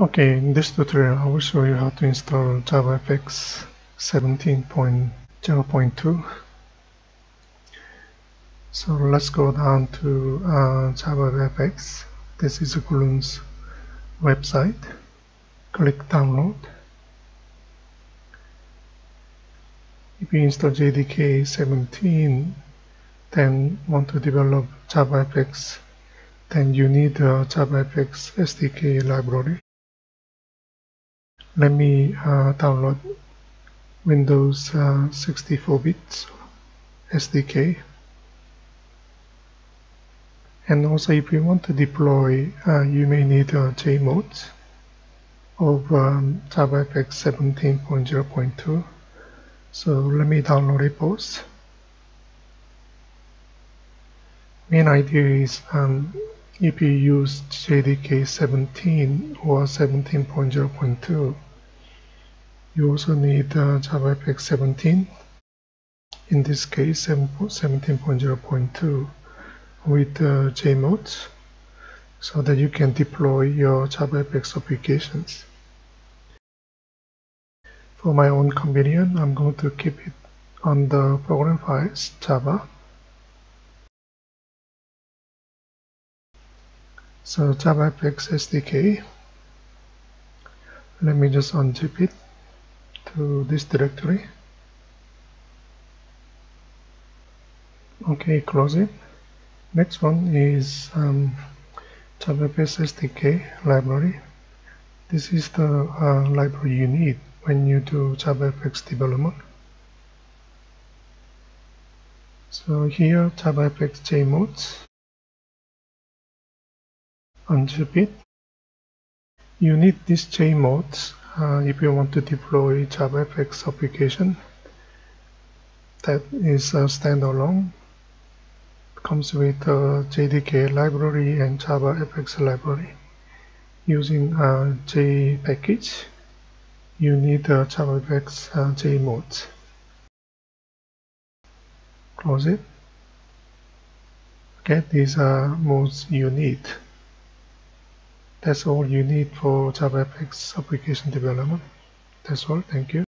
Okay, in this tutorial I will show you how to install JavaFX 17.0.2 so let's go down to uh, JavaFX this is Gluon's website. Click download. If you install JDK 17 then want to develop JavaFX then you need a JavaFX SDK library let me uh, download Windows uh, 64 bits SDK and also if you want to deploy uh, you may need uh, JMod of um, JavaFX 17.0.2 so let me download it both. Main idea is um, if you use JDK 17 or 17.0.2 you also need uh, JavaFX 17 in this case 17.0.2 with uh, JMod so that you can deploy your JavaFX applications. For my own convenience, I'm going to keep it on the program files Java. So JavaFX SDK. Let me just unzip it to this directory. Okay close it. Next one is um, JavaFX SDK library. This is the uh, library you need when you do JavaFX development. So here JavaFX JMods unzip it. You need this JMods uh, if you want to deploy JavaFX application that is a standalone comes with a JDK library and JavaFX library. Using a J package you need a JavaFX uh, JMod close it. Okay these are modes you need that's all you need for JavaFX application development. That's all. Thank you.